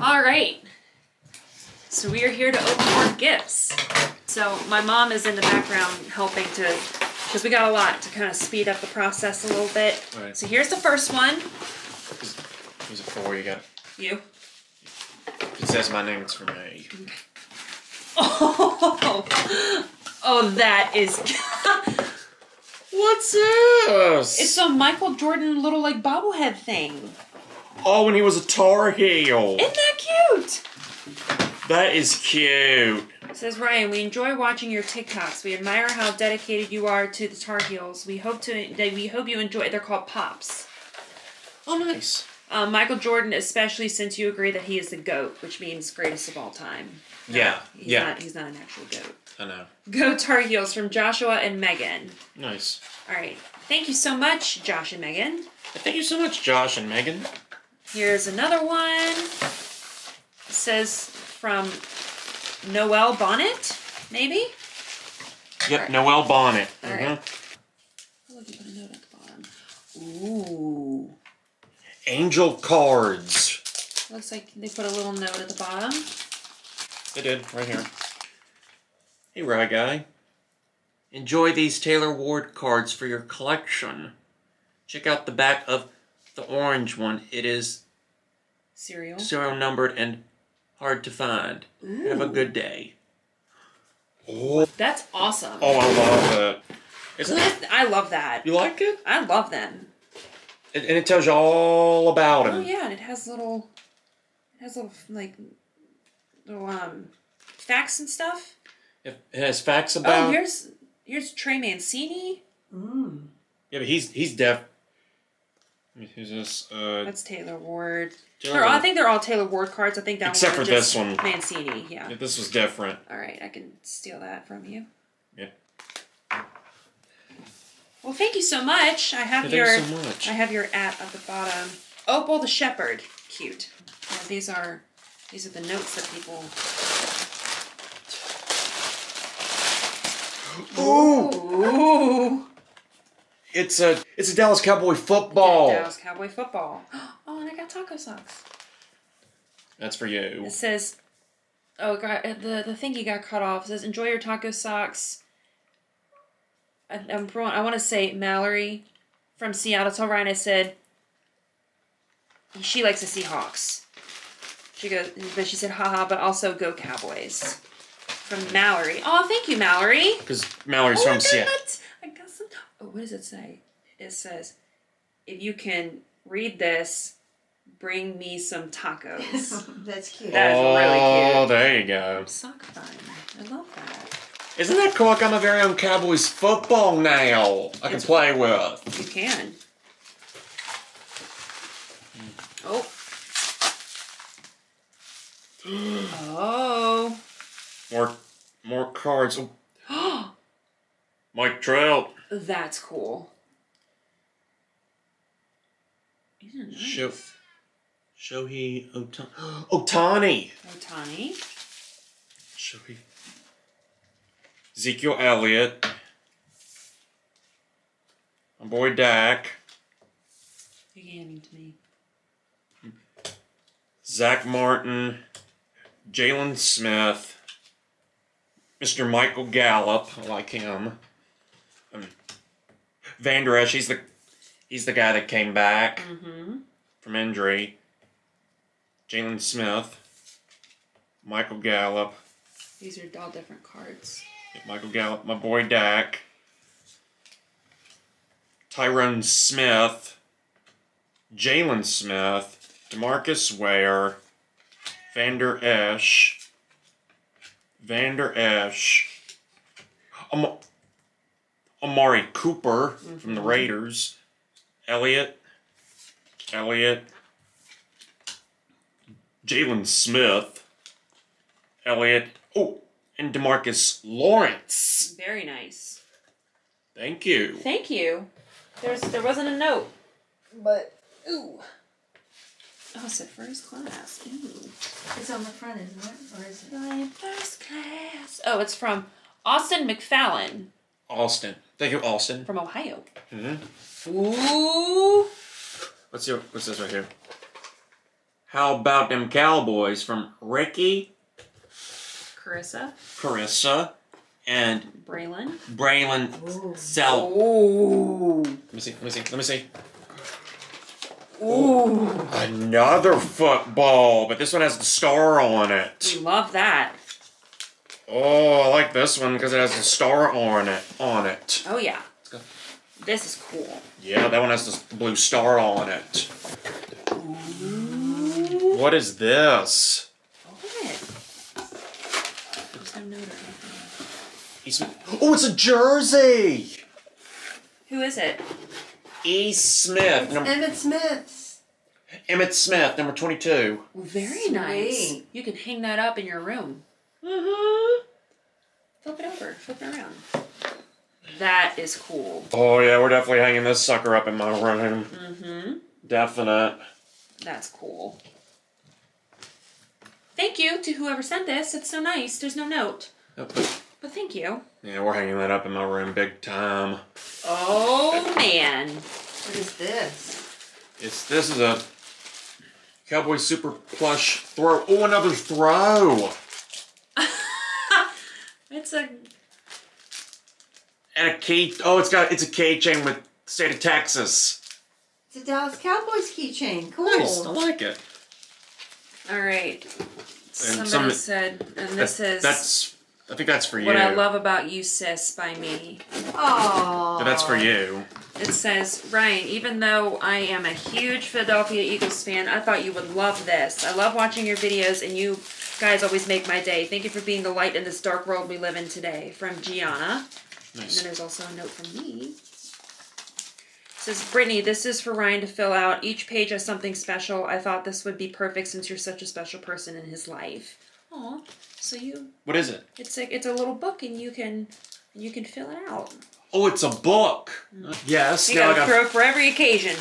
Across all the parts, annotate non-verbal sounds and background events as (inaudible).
All right. So we are here to open more gifts. So my mom is in the background helping to, because we got a lot to kind of speed up the process a little bit. Right. So here's the first one. Who's it for? You got. You. It says my name. It's for me. Oh, oh, that is. (laughs) What's this? it's a Michael Jordan little like bobblehead thing. Oh, when he was a Tar Heel. Isn't that cute? That is cute. Says Ryan, we enjoy watching your TikToks. We admire how dedicated you are to the Tar Heels. We hope to that we hope you enjoy. They're called pops. Oh, nice. Um, Michael Jordan, especially since you agree that he is the goat, which means greatest of all time. Yeah. He's yeah. Not, he's not an actual goat. I know. Go Tar Heels from Joshua and Megan. Nice. All right. Thank you so much, Josh and Megan. Thank you so much, Josh and Megan. Here's another one. It says from Noel Bonnet, maybe. Yep. Alright. Noel Bonnet. Alright. Mm-hmm. Look, you put a note at the bottom. Ooh. Angel cards. Looks like they put a little note at the bottom. They did right here. Hey, Ry-Guy. Enjoy these Taylor Ward cards for your collection. Check out the back of the orange one. It is Cereal. serial numbered and hard to find. Have a good day. Oh, That's awesome. oh I love it. Isn't it? I love that. You like it? I love them. And and it tells you all about Oh yeah, and it has little, it has little like, little um, facts and stuff. It it has facts about. Oh, here's here's Trey Mancini. Mm. Yeah, but he's he's deaf. Who's this? Uh, That's Taylor Ward. They're I think they're all Taylor Ward cards. I think that Except one for just this one. Mancini. Yeah. this was different. All right, I can steal that from you. Yeah. Well, thank you so much. I have Yeah, your so much. I have your at at the bottom. Opal the Shepherd. Cute. Yeah, these are these are the notes that people. Ooh, Ooh. It's a it's a Dallas Cowboy football. Dallas Cowboy football. (gasps) Oh, and I got taco socks. That's for you. It says, "Oh, God, the the thingy got cut off." It says, "Enjoy your taco socks." I, I'm pro- I want to say Mallory from Seattle. Tell Ryan I said she likes the Seahawks. She goes, but she said, "Haha," but also go Cowboys. From Mallory. Oh, thank you, Mallory. Because Mallory's oh, from Seattle. it. I got some. Oh, what does it say? It says, "If you can read this, bring me some tacos." (laughs) That's cute. That is really oh, cute. there you go. Sock fun. I love that. Isn't that cool? I got my very own Cowboys football now. I can It's- play with. You can. Oh. (gasps) oh. More more cards. Oh, Mike Trout. That's cool. These are nice. Show Shohei Ohtani. (gasps) Ohtani. Ohtani. Shohei. Ezekiel Elliott. My boy Dak. You can hand to me. Zack Martin. Jaylon Smith. Mr. Michael Gallup. I like him. Vander Esch. He's the he's the guy that came back Mm-hmm. from injury. Jaylon Smith. Michael Gallup. These are all different cards. Michael Gallup, my boy Dak. Tyron Smith. Jaylon Smith. Demarcus Ware. Vander Esch. Vander Esch. Am- Amari Cooper from the Mhm. Raiders. Elliott. Elliott. Jaylon Smith. Elliott. Oh, and Demarcus Lawrence. Very nice. Thank you. Thank you. There's there wasn't a note, but ooh. Oh, it's said first class. Ooh. It's on the front, isn't it? Or is it? I am first class. Oh, it's from Austin McFallon Austin. Thank you, Alston. from Ohio. hmm Ooh. What's your What's this right here? How about them Cowboys from Ricky, Carissa, Carissa, and Braylon. Braylon Ooh. Sel? Ooh. Let me see. Let me see. Let me see. Ooh. Another football, but this one has the star on We it. love that. Oh, I like this one because it has the star on it. On it. Oh yeah. go. This is cool. Yeah, that one has the blue star on it. What is this? Open it. There's no note or anything. He's, oh, it's a jersey. Who is it? E. Smith, It's Emmitt Smith's. Emmitt Smith, number twenty-two. Very nice. You can hang that up in your room. Mm-hmm. Flip it over. Flip it around. That is cool. Oh yeah, we're definitely hanging this sucker up in my room. Mm-hmm. Definite. That's cool. Thank you to whoever sent this. It's so nice. There's no note. Yep. But thank you. Yeah, we're hanging that up in my room big time. Oh man. What is this? It's this is a Cowboy Super Plush throw. Oh, another throw. It's a And a key. Oh, it's got it's a keychain with state of Texas. It's a Dallas Cowboys keychain. Cool. Nice. I like it. all right. Somebody some- said, and this That- is that's. I think that's for you. what I love about you, sis, by me. Aww. But that's for you. It says, Ryan, even though I am a huge Philadelphia Eagles fan, I thought you would love this. I love watching your videos, and you guys always make my day. Thank you for being the light in this dark world we live in today. From Gianna. Nice. And then there's also a note from me. It says, Brittany, this is for Ryan to fill out. Each page has something special. I thought this would be perfect since you're such a special person in his life. Aw. So you What is it? it's like it's a little book and you can you can fill it out. Oh, it's a book. Mm. Uh, yes. You Now I gotta got. throw it for every occasion.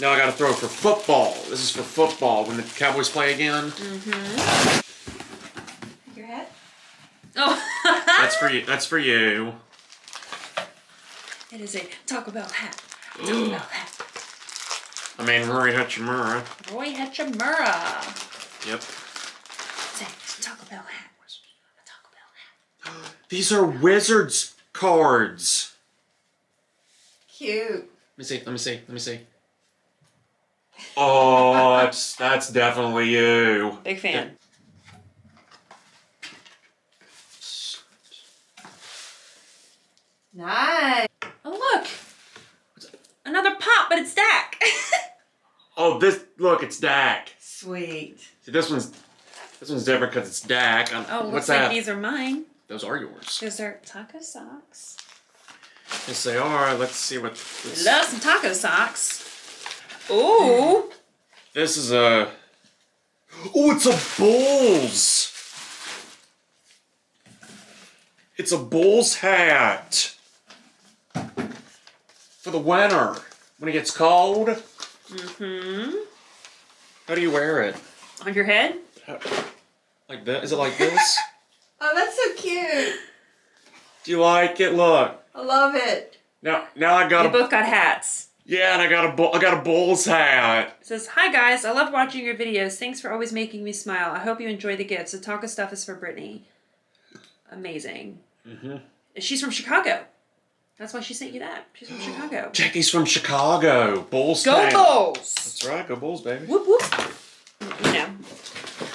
Now I got to throw for football. This is for football when the Cowboys play again. Hat? Oh That's for you. That's for you. It is a Taco Bell hat. Taco Bell hat. I mean, Rory Hachimura. Roy Hachimura. Yep. Say, it's a Taco Bell hat. Taco Bell hat. (gasps) These are Wizards cards. Cute. Let me see. Let me see. Let me see. Oh, that's that's definitely you. Big fan. Nice. Oh look, another pop, but it's Dak. (laughs) Oh, this look, it's Dak. Sweet. See, this one's this one's different because it's Dak. Um, oh, what's looks that? like these are mine. Those are yours. Those are taco socks. Yes, they are. Let's see what this. Love some taco socks. Ooh. This is a. Oh, it's a Bulls. It's a Bulls hat for the winter when it gets cold. Mm-hmm. How do you wear it? On your head? Like this? Is it like this? (laughs) Oh, that's so cute. do you like it? Look. I love it. Now, now I got We a both got hats. yeah, and I got a bull, I got a Bulls hat. It says, Hi guys, I love watching your videos. Thanks for always making me smile. I hope you enjoy the gifts. The taco stuff is for Brittany. Amazing. Mm-hmm. She's from Chicago. That's why she sent you that. She's from (gasps) Chicago. Jackie's from Chicago. Bulls. Go fan. Bulls! That's right. Go Bulls, baby. Whoop whoop. You know,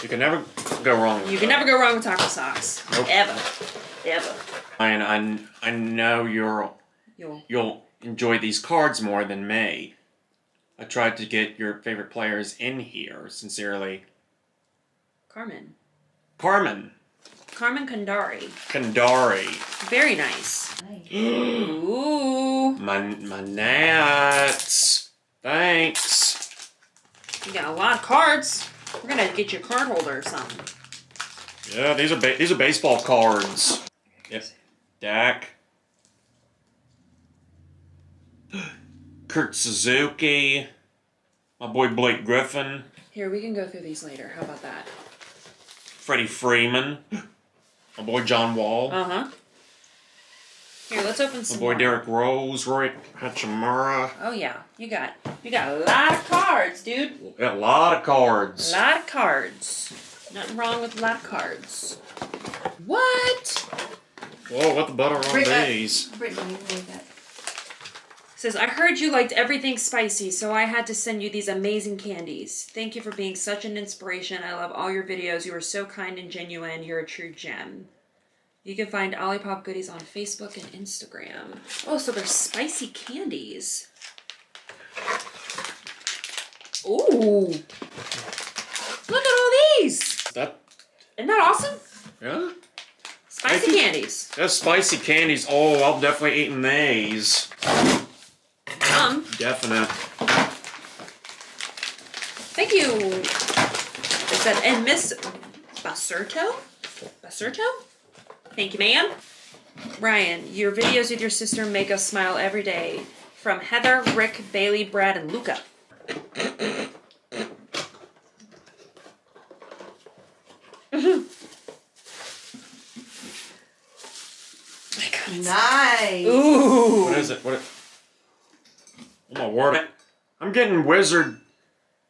You can never go wrong. With you can that. never go wrong with taco socks. Nope. Ever. Ever. And I, I know you'll You'll you'll enjoy these cards more than me. I tried to get your favorite players in here. Sincerely, Carmen. Carmen Carmen Kandari. Kandari. Very nice. Nice. Ooh. My my nats. Thanks. You got a lot of cards. We're gonna get you a card holder or something. Yeah, these are these are baseball cards. Yep. Dak. (gasps) Kurt Suzuki. My boy Blake Griffin. Here, we can go through these later. How about that? Freddie Freeman. (gasps) My boy John Wall. Uh huh. Here, let's open My boy more. Derrick Rose, Roy Hachimura. Oh yeah, you got you got a lot of cards, dude. Got a lot of cards. A lot of cards. Nothing wrong with a lot of cards. What? Whoa, what the butter on these? Brittany, you that. Says I heard you liked everything spicy, so I had to send you these amazing candies. Thank you for being such an inspiration. I love all your videos. You are so kind and genuine. You're a true gem. You can find Olipop goodies on Facebook and Instagram. Oh, so they're spicy candies. Ooh. Look at all these. That Isn't that awesome? yeah. Spicy Thank you. candies. That's spicy candies. Oh, I'll definitely eating these. Um, Definite. thank you. It said, and Miss Basurto? Basurto? Thank you, ma'am. Ryan, your videos with your sister make us smile every day. From Heather, Rick, Bailey, Brad, and Luca. My God, it's- Nice. Ooh. What is it? What? It, my word! I'm getting wizard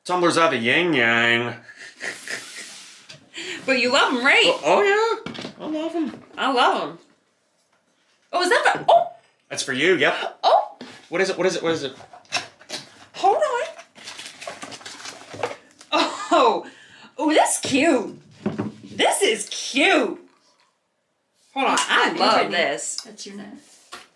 tumblers out of the yin yang. But you love them, right? Oh, oh yeah, I love them. I love them. Oh, is that for? Oh! That's for you. Yep. Oh! What is it? What is it? What is it? Hold on. Oh, oh, that's cute. This is cute. Hold on, I love this. That's your name.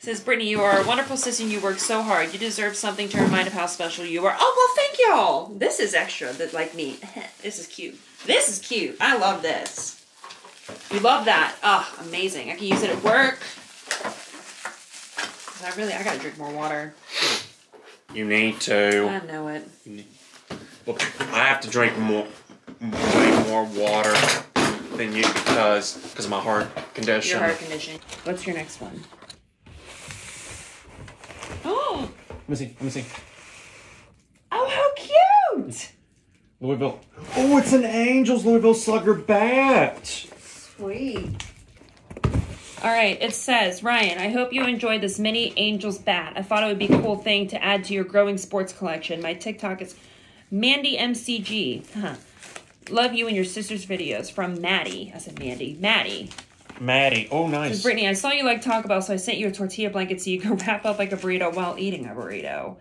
Says Brittany, you are a wonderful sister and you work so hard. You deserve something to remind of how special you are. Oh well, thank y'all. This is extra. That like me. (laughs) This is cute. This is cute. I love this. You love that. Oh, amazing. I can use it at work. I really, I gotta drink more water. You need to. I know it. Well, I have to drink more, way more water than you because because of my heart condition. Your heart condition. What's your next one? Oh, (gasps) Let me see. Let me see. oh, how cute! Louisville. Oh, it's an Angels Louisville Slugger bat. Sweet. All right, it says, Ryan, I hope you enjoyed this mini Angels bat. I thought it would be a cool thing to add to your growing sports collection. My TikTok is Mandy MCG. Huh. Love you and your sister's videos from Maddie. I said Mandy. Maddie. Maddie. Oh, nice. Says, Brittany, I saw you like Taco Bell, so I sent you a tortilla blanket so you can (laughs) wrap up like a burrito while eating a burrito.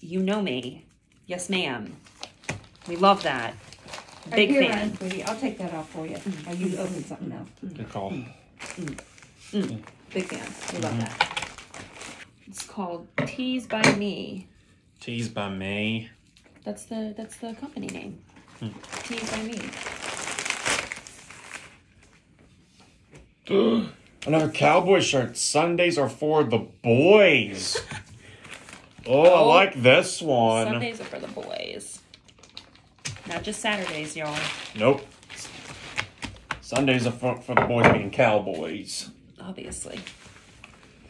You know me. Yes, ma'am. We love that. Big Here, fan. Ryan, sweetie, I'll take that off for you. Mm. While you open something else. Good mm. call. Mm. Big fan. We love mm-hmm. that. It's called Tease by Me. Teased by me. That's the that's the company name. Hmm. Tease by Me. (gasps) Another cowboy shirt. Sundays are for the boys. Oh, (laughs) Oh. I oh. like this one. Sundays are for the boys. Not just Saturdays, y'all. Nope. Sundays are for, for the boys being cowboys. Obviously.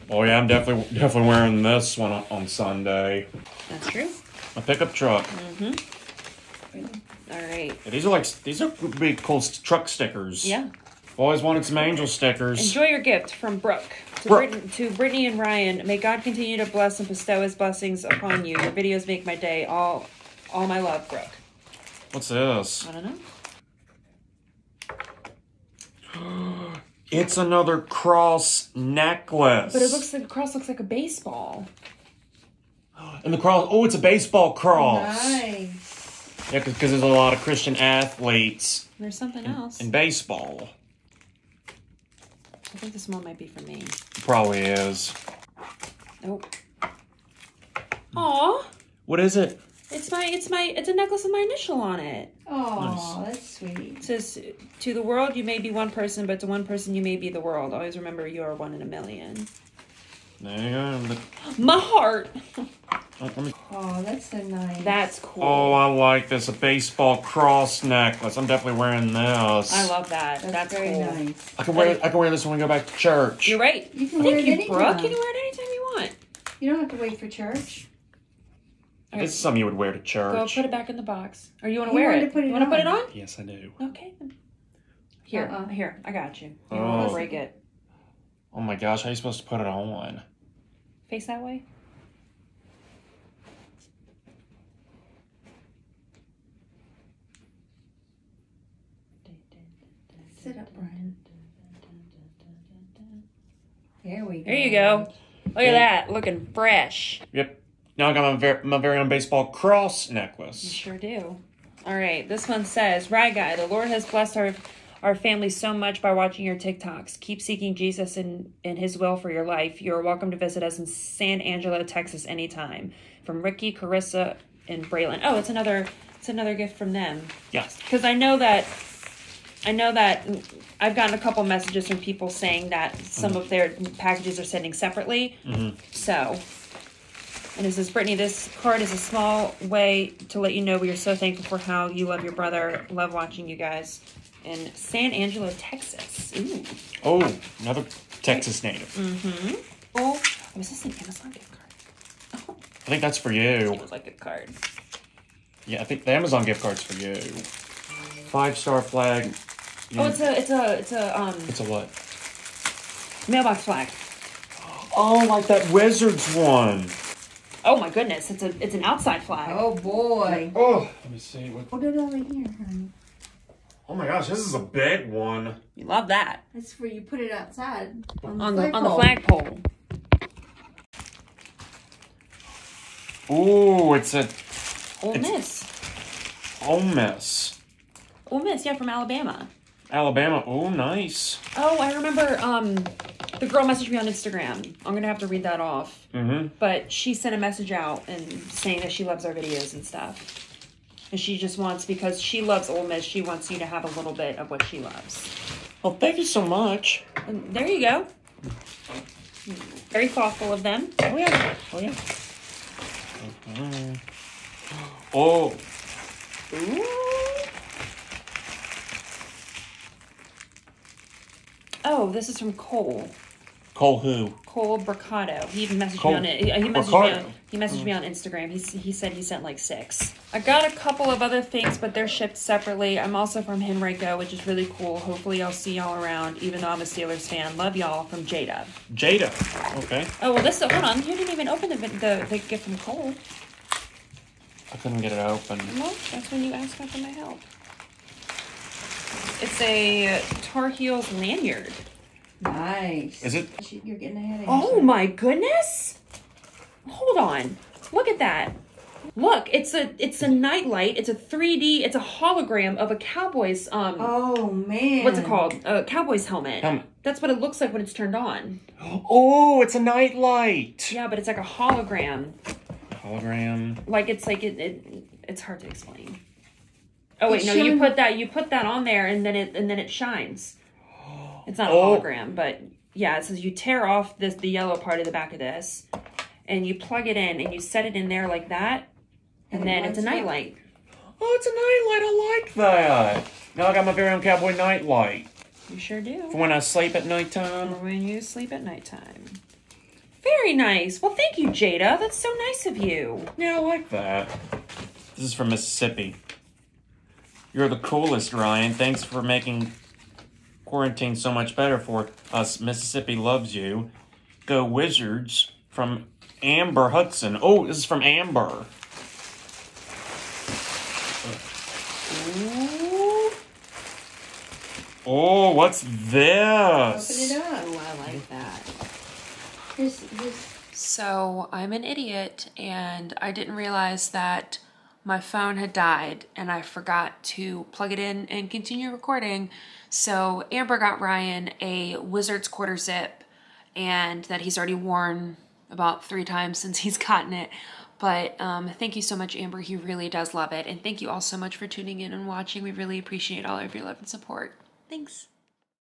Oh yeah, I'm definitely definitely wearing this one on, on Sunday. That's true. My pickup truck. Mm-hmm. All right. Yeah, these are like these are big cool truck stickers. Yeah. Always wanted some angel stickers. Enjoy your gift from Brooke. To, Brooke. Brit- to Brittany and Ryan, may God continue to bless and bestow his blessings upon you. Your videos make my day. All all my love, Brooke. What's this? I don't know. (gasps) It's another cross necklace. But it looks like the cross looks like a baseball. and the cross. Oh, it's a baseball cross. Nice. Yeah, because there's a lot of Christian athletes There's something else. in baseball. I think this one might be for me. Probably is. Nope. Aw. What is it? It's my it's my it's a necklace with my initial on it. Oh, that's sweet. It says to the world you may be one person, but to one person you may be the world. Always remember you are one in a million. There you go. Look- My heart. oh, let me- Oh, that's so nice. That's cool. oh, I like this. A baseball cross necklace. I'm definitely wearing this. I love that. that's, That's, very cool. nice. I can wear. I can wear this when we go back to church. You're right. You can wear Thank it you, anytime. Brooke. You can wear it anytime you want. You don't have to wait for church. This is something you would wear to church. Go church. put it back in the box. Or you want to He wear wanted it? to put it you want to put it on. on? Yes, I do. Okay. Here, Uh-uh. here. I got you. You Oh. don't want to break it. Oh my gosh, how are you supposed to put it on? Face that way. Sit up, Brian. There we go. There you go. Look at that, looking fresh. Yep. Now I got my, ver- my very own baseball cross You necklace. sure do. All right, this one says, "Right, guy, the Lord has blessed our our family so much by watching your TikToks. Keep seeking Jesus and and His will for your life. You are welcome to visit us in San Angelo, Texas, anytime." From Ricky, Carissa, and Braylon. Oh, it's another it's another gift from them. Yes. because I know that I know that I've gotten a couple messages from people saying that some of their packages are sending separately. Mm-hmm. So, and it says, Brittany, this card is a small way to let you know we are so thankful for how you love your brother. Love watching you guys in San Angelo, Texas. Ooh. Oh, another Texas native. Mm-hmm. Oh, was this an Amazon gift card? Oh, I think that's for you. it was like a card. Yeah, I think the Amazon gift card's for you. Five star flag. Oh, it's a it's a it's a um It's a what? mailbox flag. Oh, like that Wizards one. Oh my goodness, it's a it's an outside flag. Oh boy. Oh, let me see. What? Put it over here, honey. Oh my gosh, this is a big one. You love that. That's where you put it outside on the on the on the flagpole. flagpole. Ooh, it's a Ole It's- Miss. Ole Miss. Ole Miss, yeah, from Alabama. Alabama. Oh, nice. Oh, I remember um the girl messaged me on Instagram. I'm gonna have to read that off. Mm-hmm. But she sent a message out and saying that she loves our videos and stuff. And she just wants because she loves Ole Miss, she wants you to have a little bit of what she loves. Well, thank you so much. And there you go. Very thoughtful of them. Oh yeah. Oh yeah. Mm-hmm. Oh, Ooh. Oh, this is from Cole. Cole who? Cole Bricado. He even messaged Cole me on it. He messaged me on, he messaged mm. me on Instagram. He, he said he sent like six. I got a couple of other things, but they're shipped separately. I'm also from Henrico, which is really cool. Hopefully, I'll see y'all around, even though I'm a Steelers fan. Love y'all from Jada. Jada. Okay. Oh well, this hold on. You didn't even open the the, the gift from Cole. I couldn't get it open. Well, that's when you ask for my help. It's a Tar Heels lanyard. Nice. Is it? You're getting ahead of Oh my goodness! Hold on. Look at that. Look, it's a it's a nightlight. It's a 3D. It's a hologram of a cowboy's um. Oh man. What's it called? A cowboy's helmet. Helmet. That's what it looks like when it's turned on. Oh, it's a night light. Yeah, but it's like a hologram. Hologram. Like it's like it. it it's hard to explain. Oh wait, It's no. You put that you put that on there, and then it and then it shines. It's not a Oh. hologram, but yeah, it says you tear off this the yellow part of the back of this, and you plug it in, and you set it in there like that, and, And it then it's a lights up. nightlight. Oh, it's a night light. I like that. Now I got my very own cowboy night light You sure do. for when I sleep at Or nighttime. when you sleep at nighttime. Very nice. Well, thank you, Jada. That's so nice of you. Yeah, I like that. This is from Mississippi. You're the coolest, Ryan. Thanks for making quarantine so much better for us. Mississippi loves you. Go Wizards from Amber Hudson. Oh, this is from Amber. Ooh. Oh, what's this? Open it up. Oh, I like that. Here's, here's So I'm an idiot and I didn't realize that my phone had died and I forgot to plug it in and continue recording. So Amber got Ryan a Wizard's quarter zip and that he's already worn about three times since (laughs) he's gotten it. But um, thank you so much, Amber. He really does love it. And thank you all so much for tuning in and watching. We really appreciate all of your love and support. Thanks.